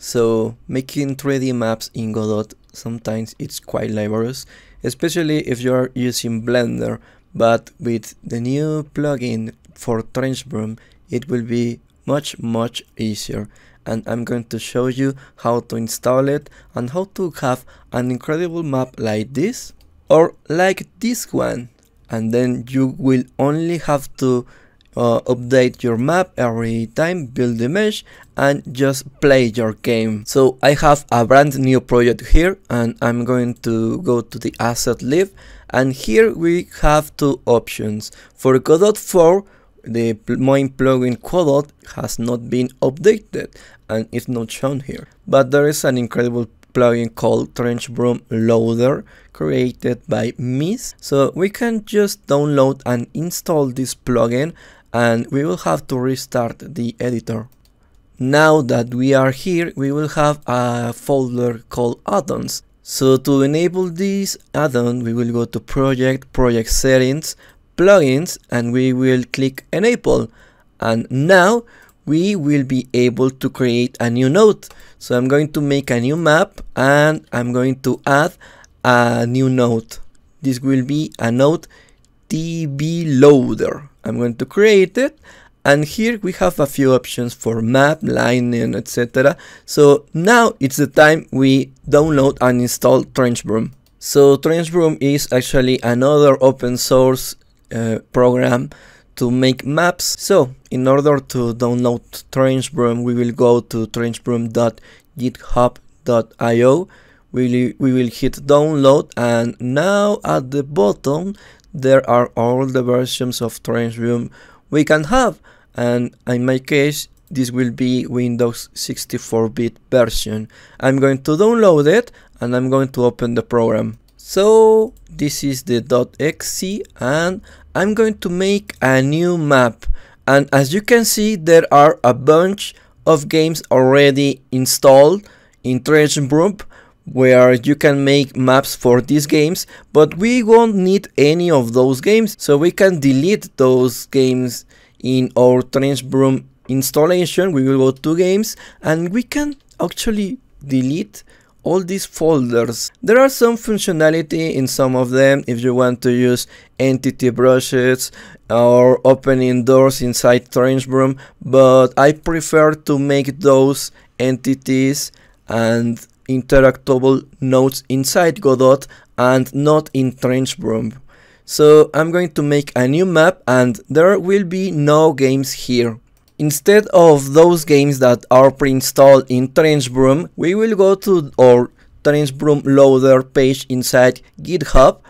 So making 3D maps in Godot sometimes it's quite laborious, especially if you're using Blender, but with the new plugin for TrenchBroom, it will be much much easier. And I'm going to show you how to install it and how to have an incredible map like this or like this one. And then you will only have to uh, update your map every time, build the mesh and just play your game. So I have a brand new project here and I'm going to go to the asset lib and here we have two options. For Godot 4 the main plugin Godot has not been updated and it's not shown here. But there is an incredible plugin called TrenchBroom Loader created by Miss. So we can just download and install this plugin and we will have to restart the editor. Now that we are here, we will have a folder called add-ons. So to enable this add-on, we will go to project, project settings, plugins, and we will click enable. And now we will be able to create a new node. So I'm going to make a new map and I'm going to add a new node. This will be a node TB loader. I'm going to create it and here we have a few options for map, lining, etc. So now it's the time we download and install TrenchBroom. So TrenchBroom is actually another open source uh, program to make maps. So in order to download TrenchBroom, we will go to trenchbroom.github.io. We, we will hit download and now at the bottom there are all the versions of TrenchBroom we can have and in my case this will be Windows 64-bit version. I'm going to download it and I'm going to open the program. So this is the .exe and I'm going to make a new map and as you can see there are a bunch of games already installed in Trench Broom where you can make maps for these games but we won't need any of those games so we can delete those games in our TrenchBroom installation we will go to games and we can actually delete all these folders. There are some functionality in some of them if you want to use entity brushes or opening doors inside TrenchBroom, but I prefer to make those entities and interactable nodes inside Godot and not in TrenchBroom. So I'm going to make a new map and there will be no games here. Instead of those games that are pre-installed in TrenchBroom, we will go to our TrenchBroom loader page inside GitHub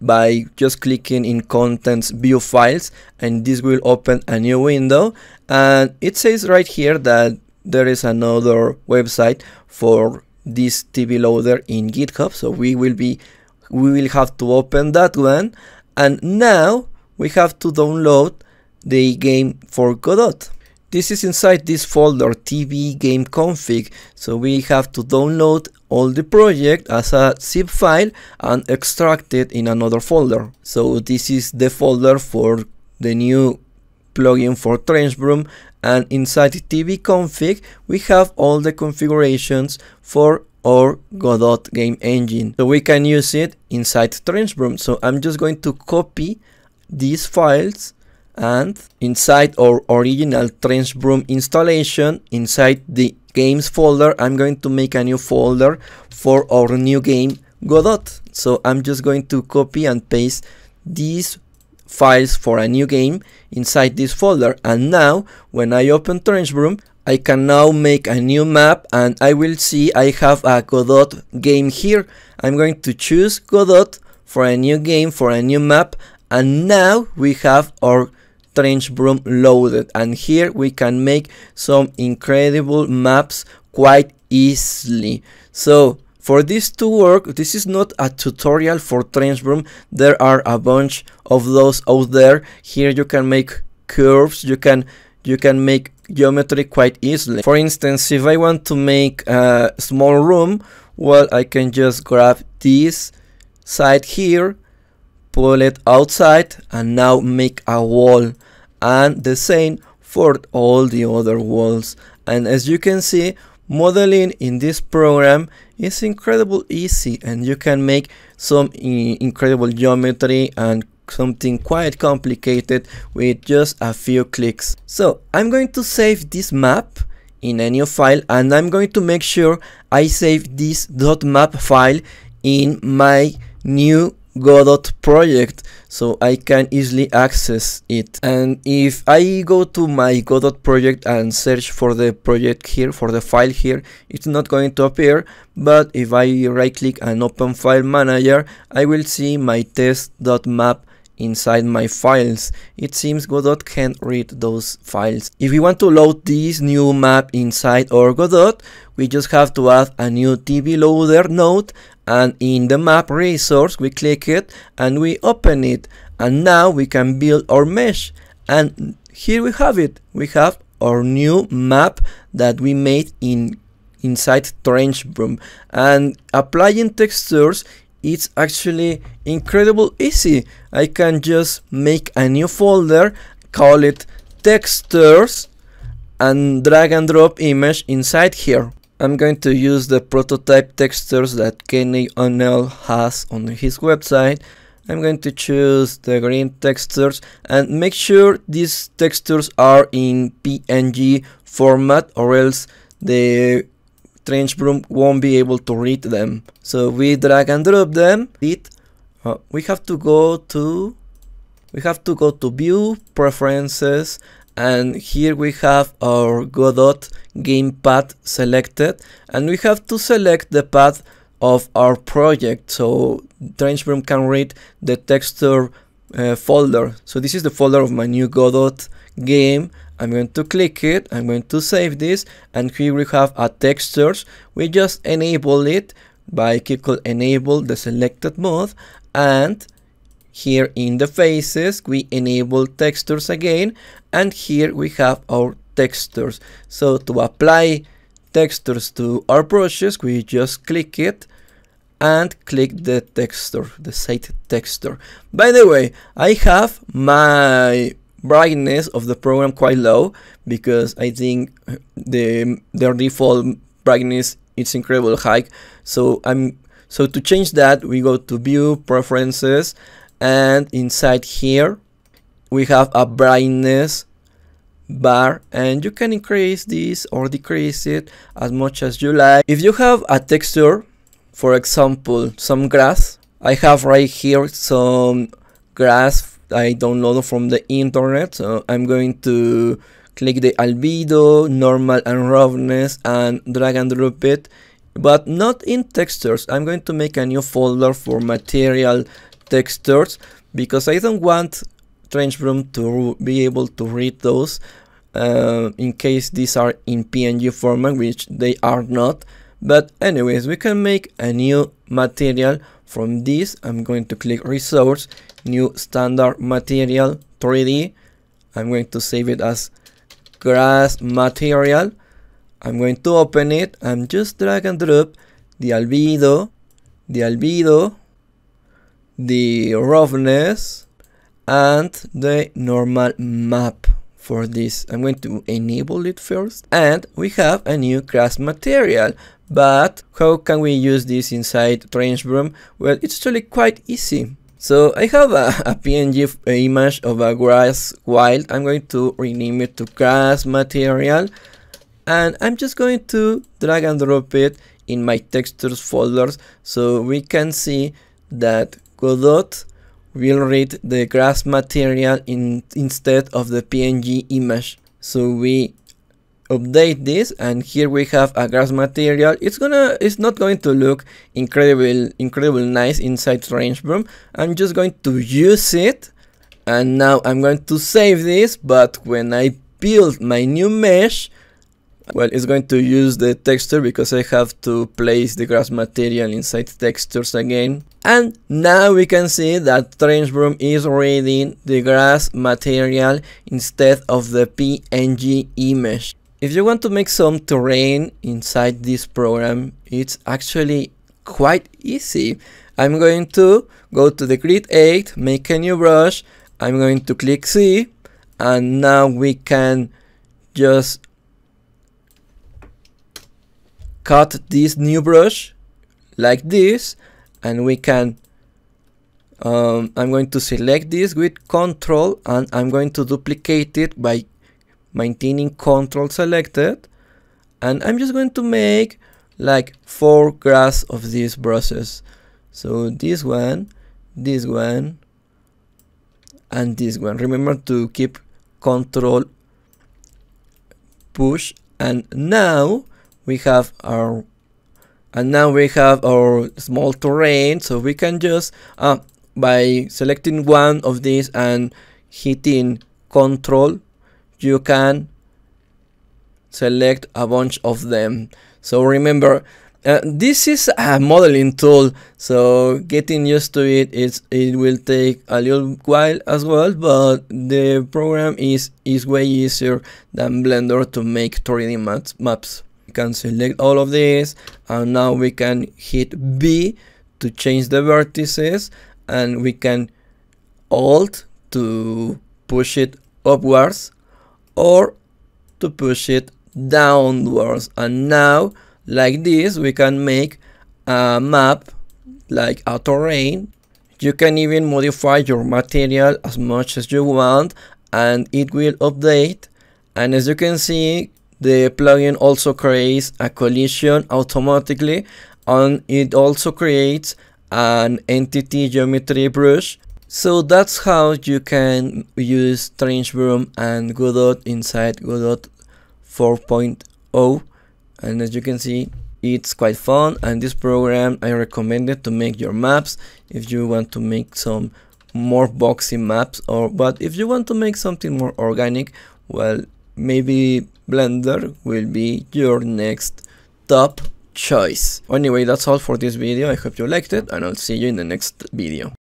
by just clicking in contents view files and this will open a new window and it says right here that there is another website for this TB loader in GitHub so we will be we will have to open that one and now we have to download the game for Godot. This is inside this folder TB game config so we have to download all the project as a zip file and extract it in another folder. So this is the folder for the new plugin for TrenchBroom and inside TB config we have all the configurations for our Godot game engine. So we can use it inside TrenchBroom. So I'm just going to copy these files and inside our original TrenchBroom installation inside the games folder I'm going to make a new folder for our new game Godot so I'm just going to copy and paste these files for a new game inside this folder. And now when I open Broom I can now make a new map and I will see I have a Godot game here. I'm going to choose Godot for a new game for a new map. And now we have our TrenchBroom loaded and here we can make some incredible maps quite easily. So for this to work, this is not a tutorial for TrenchBroom. There are a bunch of those out there. Here you can make curves, you can you can make geometry quite easily. For instance, if I want to make a small room, well, I can just grab this side here, pull it outside, and now make a wall and the same for all the other walls and as you can see modeling in this program is incredible easy and you can make some incredible geometry and something quite complicated with just a few clicks. So I'm going to save this map in a new file and I'm going to make sure I save this .map file in my new Godot project so I can easily access it and if I go to my Godot project and search for the project here for the file here it's not going to appear but if I right click and open file manager I will see my test.map inside my files. It seems Godot can't read those files. If we want to load this new map inside our Godot, we just have to add a new TB loader node and in the map resource we click it and we open it and now we can build our mesh and here we have it. We have our new map that we made in inside TrenchBroom and applying textures it's actually incredible easy. I can just make a new folder, call it textures and drag and drop image inside here. I'm going to use the prototype textures that Kenny O'Neill has on his website. I'm going to choose the green textures and make sure these textures are in PNG format or else the TrenchBroom won't be able to read them. So we drag and drop them. It, uh, we have to go to we have to go to view preferences and here we have our Godot game path selected. And we have to select the path of our project. So TrenchBroom can read the texture uh, folder. So this is the folder of my new Godot game. I'm going to click it, I'm going to save this, and here we have a textures. We just enable it by click enable the selected mode, and here in the faces we enable textures again, and here we have our textures. So to apply textures to our brushes, we just click it, and click the texture, the site texture. By the way, I have my brightness of the program quite low because I think the their default brightness is incredible high. So I'm so to change that we go to view preferences and inside here we have a brightness bar and you can increase this or decrease it as much as you like. If you have a texture, for example, some grass, I have right here some grass I downloaded from the internet. So I'm going to click the albedo, normal and roughness and drag and drop it. But not in textures. I'm going to make a new folder for material textures because I don't want TrenchBroom to be able to read those uh, in case these are in PNG format, which they are not. But anyways, we can make a new material from this. I'm going to click resource new standard material 3D. I'm going to save it as grass material. I'm going to open it and just drag and drop the albedo, the albedo, the roughness, and the normal map for this. I'm going to enable it first. And we have a new grass material. But how can we use this inside TrenchBroom? Well, it's actually quite easy. So I have a, a, PNG image of a grass wild. I'm going to rename it to grass material. And I'm just going to drag and drop it in my textures folders so we can see that Godot will read the grass material in, instead of the PNG image. So we update this and here we have a grass material. It's gonna it's not going to look incredible incredible nice inside TrenchBroom i'm just going to use it and now i'm going to save this but when i build my new mesh well it's going to use the texture because i have to place the grass material inside textures again and now we can see that TrenchBroom is reading the grass material instead of the png image. If you want to make some terrain inside this program, it's actually quite easy. I'm going to go to the grid 8, make a new brush, I'm going to click C, and now we can just cut this new brush like this and we can um, I'm going to select this with control and I'm going to duplicate it by maintaining control selected. And I'm just going to make like four grass of these brushes so this one this one and this one. Remember to keep control push and now we have our and now we have our small terrain so we can just uh, by selecting one of these and hitting control you can select a bunch of them. So remember uh, this is a modeling tool so getting used to it is it will take a little while as well but the program is is way easier than blender to make 3d maps maps we can select all of these and now we can hit b to change the vertices and we can alt to push it upwards or to push it downwards. And now like this we can make a map like a terrain. You can even modify your material as much as you want and it will update. And as you can see the plugin also creates a collision automatically and it also creates an entity geometry brush. So that's how you can use TrenchBroom and Godot inside Godot 4.0 and as you can see it's quite fun and this program I recommend it to make your maps if you want to make some more boxy maps or but if you want to make something more organic well maybe Blender will be your next top choice. Anyway, that's all for this video. I hope you liked it and I'll see you in the next video.